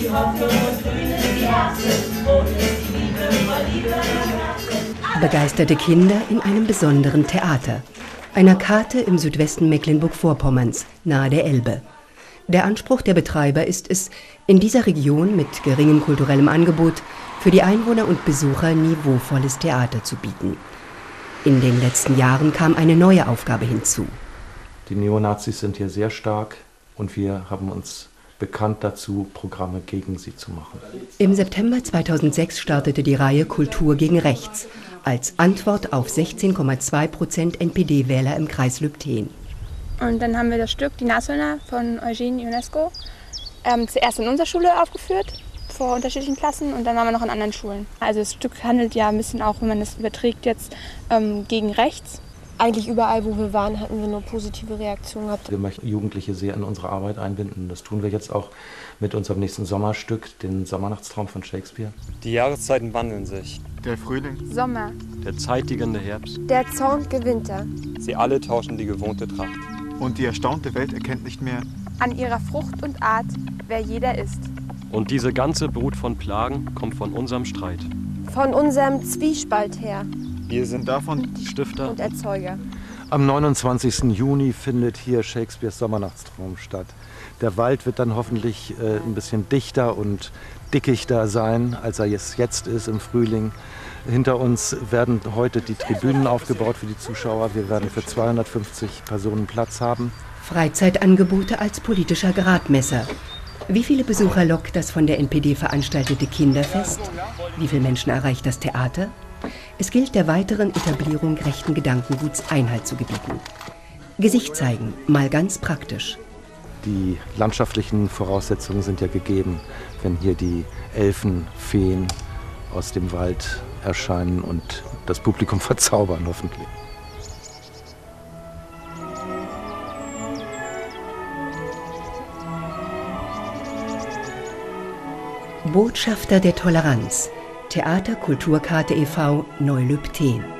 die Hoffnung und grün ist die Herzen, rot ist die Liebe, voll Liebe im Begeisterte Kinder in einem besonderen Theater. Einer Karte im Südwesten Mecklenburg-Vorpommerns, nahe der Elbe. Der Anspruch der Betreiber ist es, in dieser Region mit geringem kulturellem Angebot für die Einwohner und Besucher niveauvolles Theater zu bieten. In den letzten Jahren kam eine neue Aufgabe hinzu. Die Neonazis sind hier sehr stark und wir haben uns bekannt dazu, Programme gegen sie zu machen. Im September 2006 startete die Reihe Kultur gegen Rechts als Antwort auf 16,2 Prozent NPD-Wähler im Kreis Lübten. Und dann haben wir das Stück Die Nassöhner von Eugene Ionesco ähm, zuerst in unserer Schule aufgeführt vor unterschiedlichen Klassen und dann waren wir noch in anderen Schulen. Also das Stück handelt ja ein bisschen auch, wenn man es überträgt jetzt, ähm, gegen rechts. Eigentlich überall, wo wir waren, hatten wir nur positive Reaktionen gehabt. Wir möchten Jugendliche sehr in unsere Arbeit einbinden. Das tun wir jetzt auch mit unserem nächsten Sommerstück, den Sommernachtstraum von Shakespeare. Die Jahreszeiten wandeln sich. Der Frühling. Sommer. Der zeitigende Herbst. Der zornige Winter. Sie alle tauschen die gewohnte Tracht. Und die erstaunte Welt erkennt nicht mehr an ihrer Frucht und Art, wer jeder ist. Und diese ganze Brut von Plagen kommt von unserem Streit. Von unserem Zwiespalt her. Wir sind davon Stifter und Erzeuger. Am 29. Juni findet hier Shakespeares Sommernachtstraum statt. Der Wald wird dann hoffentlich äh, ein bisschen dichter und dickichter sein, als er jetzt ist im Frühling. Hinter uns werden heute die Tribünen aufgebaut für die Zuschauer. Wir werden für 250 Personen Platz haben. Freizeitangebote als politischer Gradmesser. Wie viele Besucher lockt das von der NPD veranstaltete Kinderfest? Wie viele Menschen erreicht das Theater? Es gilt der weiteren Etablierung rechten Gedankenguts Einhalt zu gebieten. Gesicht zeigen, mal ganz praktisch. Die landschaftlichen Voraussetzungen sind ja gegeben, wenn hier die Elfen, Feen aus dem Wald erscheinen und das Publikum verzaubern hoffentlich. Botschafter der Toleranz. Theater Kulturkarte e.V. Neulübten.